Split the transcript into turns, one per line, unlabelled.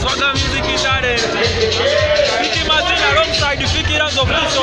Southern music is at it. Fiki Martin alongside the Fiki Dance of Peace